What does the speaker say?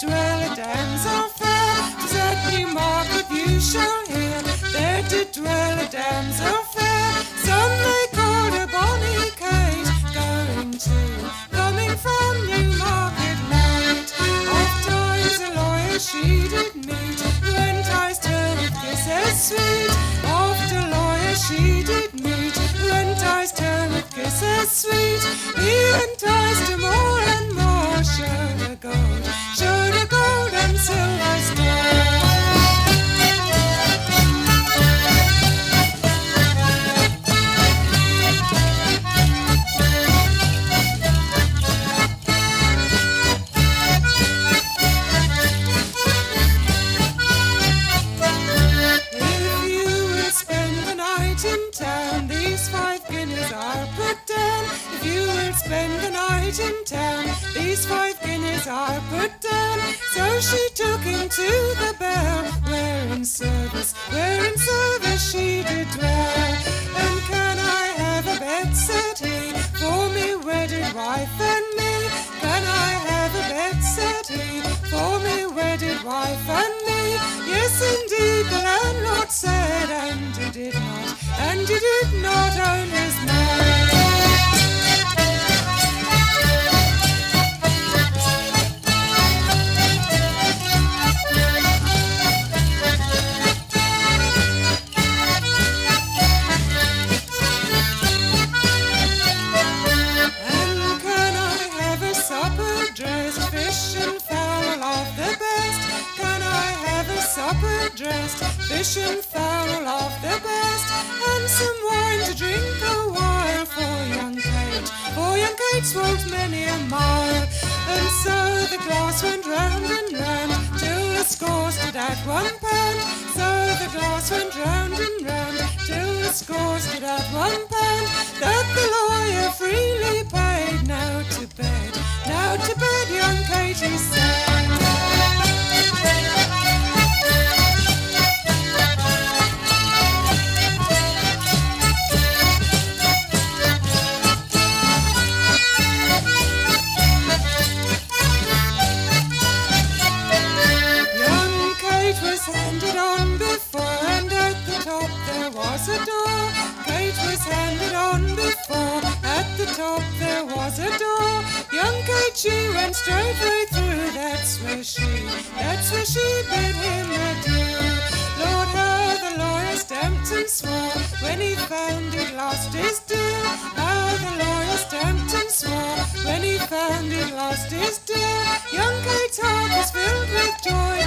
dwell a damsel fair, 'tis at Newmarket you shall hear. There did dwell a damsel fair, some they called her bonny Kate, going to, coming from Newmarket late. Oft times a lawyer she did meet, who enticed her with kisses sweet. Oft a lawyer she did meet, who enticed her with kisses sweet. He spend the night in town, these five guineas I'll put down. So she took him to the bell, where in service, where in service she did dwell. And can I have a bed, said he, for me wedded wife and me? Can I have a bed, said he, for me wedded wife and me? Yes, indeed, the landlord said, and he did not, and he did not own his dressed, fish and fowl of the best? And some wine to drink a while for young Kate, for young Kate's walked many a mile. And so the glass went round and round till the score stood at one pound. So the glass went round and round till the score stood at one pound. That the lawyer freely paid. Now to bed, now to bed, young Katie said. Handed on before, at the top there was a door. Young Kate, she went straight right through. That's where she, that's where she bid him adieu. Lord, how the lawyer stamped and swore when he found he'd lost his dear. How the lawyer stamped and swore when he found he'd lost his dear. Young Kate's heart was filled with joy